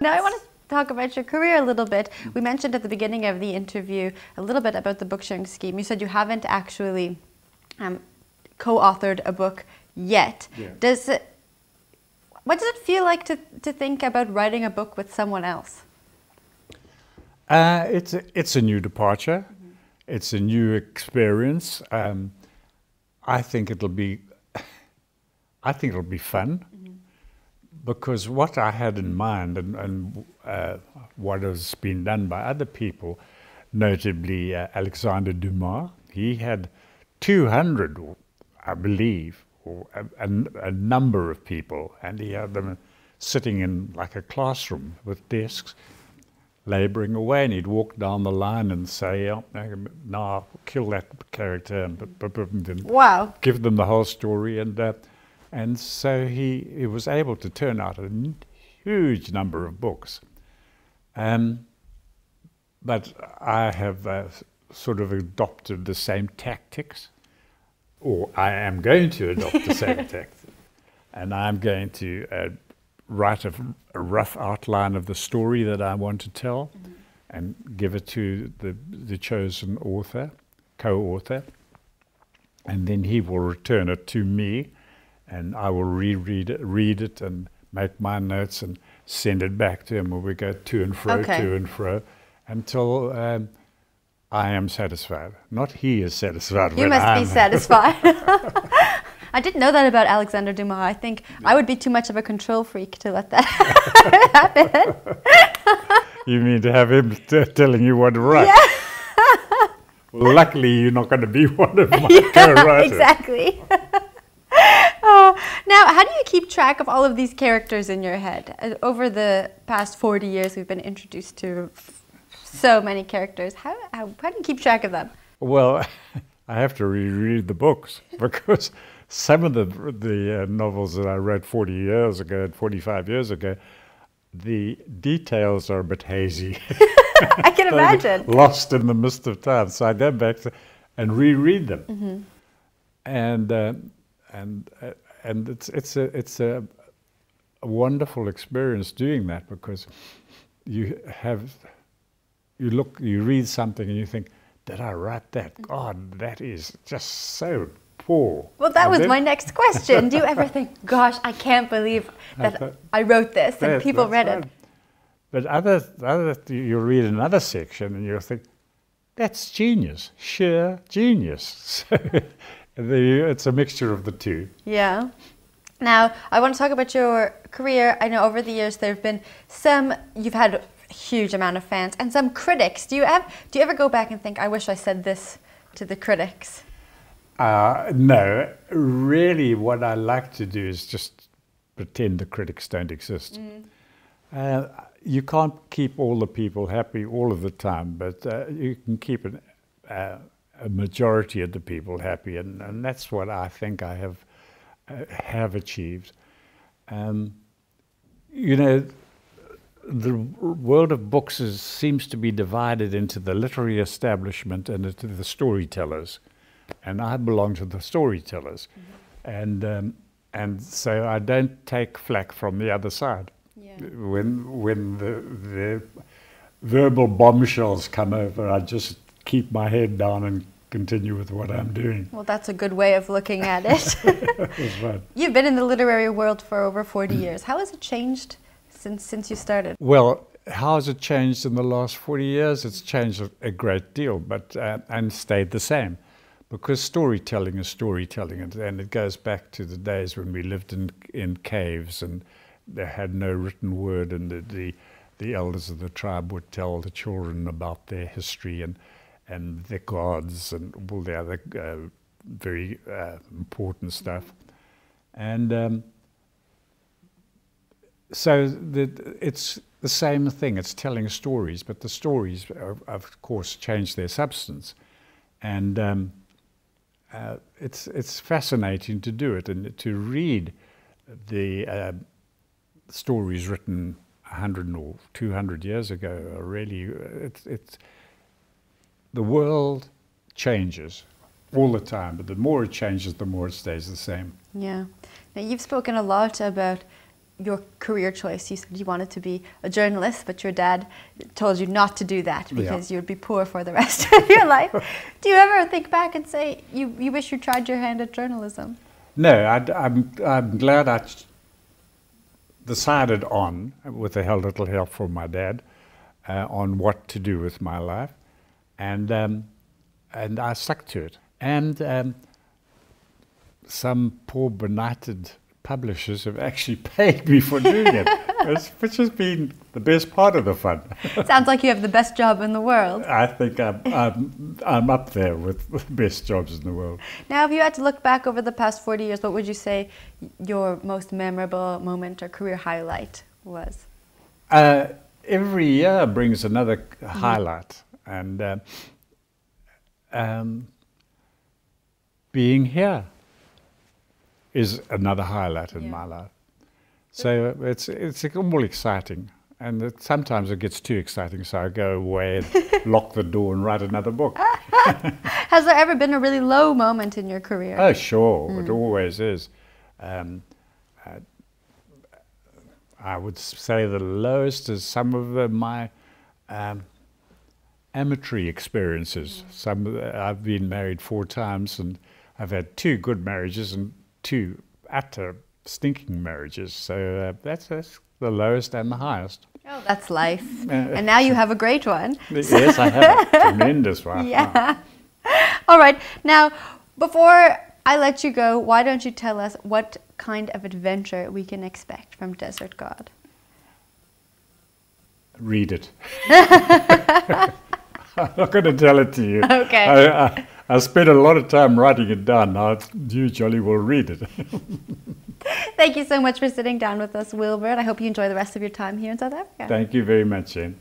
Now I want to talk about your career a little bit. We mentioned at the beginning of the interview a little bit about the book sharing scheme. You said you haven't actually um, co-authored a book yet. Yeah. Does it, what does it feel like to, to think about writing a book with someone else? Uh, it's a, it's a new departure. It's a new experience. Um, I think it'll be. I think it'll be fun because what I had in mind and, and uh, what has been done by other people, notably uh, Alexander Dumas, he had 200, I believe, or a, a, number of people, and he had them sitting in like a classroom with desks laboring away, and he'd walk down the line and say, oh, "No, kill that character," and Wow. give them the whole story, and uh, and so he, he was able to turn out a n- huge number of books. Um, but I have uh, sort of adopted the same tactics, or I am going to adopt the same tactics, and I'm going to uh, write a, a rough outline of the story that I want to tell, and give it to the the chosen author, co-author, and then he will return it to me, and I will reread it, read it, and make my notes and send it back to him. And we go to and fro, Okay. to and fro, until um, I am satisfied. Not he is satisfied. You must I'm be satisfied. I didn't know that about Alexander Dumas. I think I would be too much of a control freak to let that happen. You mean to have him t- telling you what to write? well, luckily, you're not going to be one of my co-writers. exactly. Now, how do you keep track of all of these characters in your head? Uh, Over the past 40 years, we've been introduced to so many characters. How, how, how do you keep track of them? Well, I have to reread the books because some of the the uh, novels that I read 40 years ago, 45 years ago, the details are a bit hazy. I can imagine. lost in the mist of time. So I go back to, and reread them, Mm-hmm. and uh, and uh, and it's it's a it's a, a wonderful experience doing that because you have you look you read something and you think, did I write that? Mm-hmm. God, that is just so poor. Well, that was my next question. Do you ever think, gosh, I can't believe that thought- I wrote this and That- people read right. it? But other, other, you read another section and you think, that's genius, sheer genius. So the, it's a mixture of the two. Yeah. Now, I want to talk about your career. I know over the years there have been some, you've had a huge amount of fans and some critics. Do you, have, do you ever go back and think, I wish I said this to the critics? Uh, no, really, what I like to do is just pretend the critics don't exist. Uh, you can't keep all the people happy all of the time, but uh, you can keep an, uh, a majority of the people happy, and, and that's what I think I have uh, have achieved. Um, you know, the world of books is, seems to be divided into the literary establishment and into the storytellers, and I belong to the storytellers, and um, and so I don't take flack from the other side. Yeah. When when the the verbal bombshells come over, I just keep my head down and continue with what I'm doing. Well, that's a good way of looking at it. That's right. You've been in the literary world for over 40 years. How has it changed since, since you started? Well, how has it changed in the last 40 years? It's changed a, a great deal, but uh, and stayed the same, because storytelling is storytelling, and, and it goes back to the days when we lived in in caves and they had no written word, and the the, the elders of the tribe would tell the children about their history and and the gods and all the other uh, very uh, important stuff, and. Um, so the, it's the same thing. It's telling stories, but the stories, are, of course, change their substance, and um, uh, it's it's fascinating to do it and to read the uh, stories written hundred or two hundred years ago. Are really, it's it's the world changes all the time, but the more it changes, the more it stays the same. Yeah. Now, you've spoken a lot about your career choice. You said you wanted to be a journalist, but your dad told you not to do that because yeah. you'd be poor for the rest of your life. Do you ever think back and say you, you wish you tried your hand at journalism? No, I, am I'm, I'm glad I decided on, with a little help from my dad, uh, on what to do with my life, and um, and I stuck to it. And um, some poor benighted publishers have actually paid me for doing it, which has been the best part of the fun. Sounds like you have the best job in the world. I think I'm, I'm, I'm up there with the best jobs in the world. Now, if you had to look back over the past 40 years, what would you say your most memorable moment or career highlight was? Uh, every year brings another mm. highlight. And uh, um, being here is another highlight in yeah. my life. So it's it's all exciting, and it, sometimes it gets too exciting. So I go away and lock the door and write another book. Has there ever been a really low moment in your career? Oh, sure, mm. it always is. Um, uh, I would say the lowest is some of the, my um, amateur experiences. Some I've been married four times, and I've had two good marriages and two utter stinking marriages. So uh, that's, that's, the lowest and the highest. Oh, that's life. Uh, and now you have a great one. yes, I have a tremendous one. Yeah. All right. Now, before I let you go, why don't you tell us what kind of adventure we can expect from Desert God? Read it. I'm not going to tell it to you. Okay. I, I, I spent a lot of time writing it down. Now you jolly will read it. Thank you so much for sitting down with us, Wilbur. I hope you enjoy the rest of your time here in South Africa. Thank you very much, Jane.